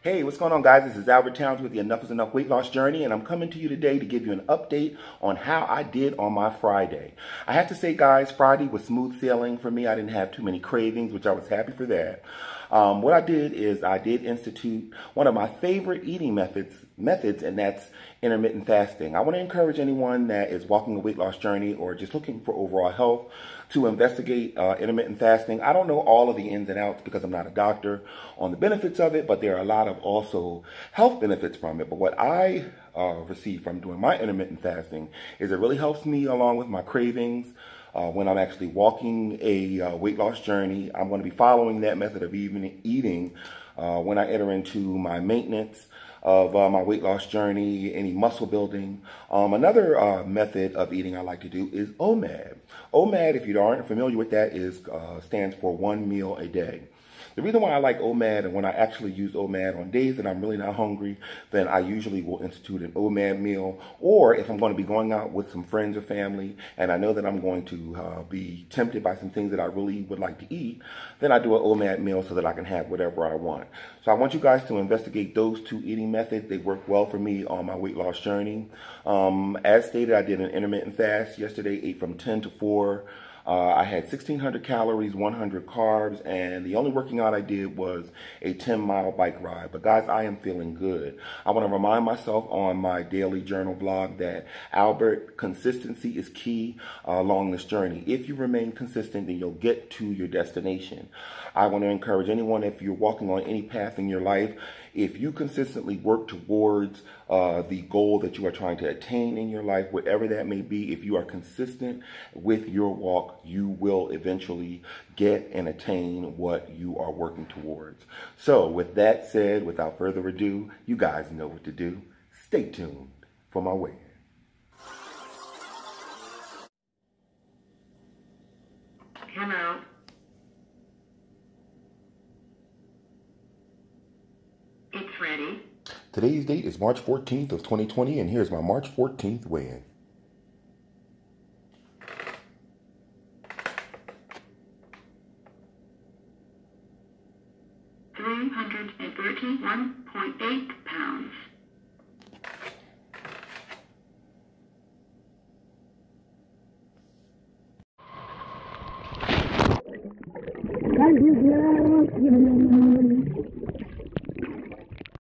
Hey, what's going on, guys? This is Albert Towns with the Enough is Enough Weight Loss Journey, and I'm coming to you today to give you an update on how I did on my Friday. I have to say, guys, Friday was smooth sailing for me. I didn't have too many cravings, which I was happy for that. Um, what I did is I did institute one of my favorite eating methods, methods, and that's intermittent fasting. I want to encourage anyone that is walking a weight loss journey or just looking for overall health to investigate uh, intermittent fasting. I don't know all of the ins and outs because I'm not a doctor on the benefits of it, but there are a lot of also health benefits from it. But what I uh, receive from doing my intermittent fasting is it really helps me along with my cravings. Uh, when I'm actually walking a uh, weight loss journey, I'm going to be following that method of even eating uh, when I enter into my maintenance of uh, my weight loss journey, any muscle building. Um, another uh, method of eating I like to do is OMAD. OMAD, if you aren't familiar with that, is uh, stands for one meal a day. The reason why I like OMAD and when I actually use OMAD on days that I'm really not hungry, then I usually will institute an OMAD meal. Or if I'm going to be going out with some friends or family and I know that I'm going to uh, be tempted by some things that I really would like to eat, then I do an OMAD meal so that I can have whatever I want. So I want you guys to investigate those two eating methods. They work well for me on my weight loss journey. Um, as stated, I did an intermittent fast yesterday, ate from 10 to 4. Uh, I had 1,600 calories, 100 carbs, and the only working out I did was a 10 mile bike ride. But guys, I am feeling good. I want to remind myself on my daily journal vlog that Albert, consistency is key uh, along this journey. If you remain consistent, then you'll get to your destination. I want to encourage anyone, if you're walking on any path in your life, if you consistently work towards uh, the goal that you are trying to attain in your life, whatever that may be, if you are consistent with your walk, you will eventually get and attain what you are working towards. So, with that said, without further ado, you guys know what to do. Stay tuned for my weigh Hello. It's ready. Today's date is March 14th of 2020, and here's my March 14th weigh-in. Three hundred and thirty-one point eight pounds.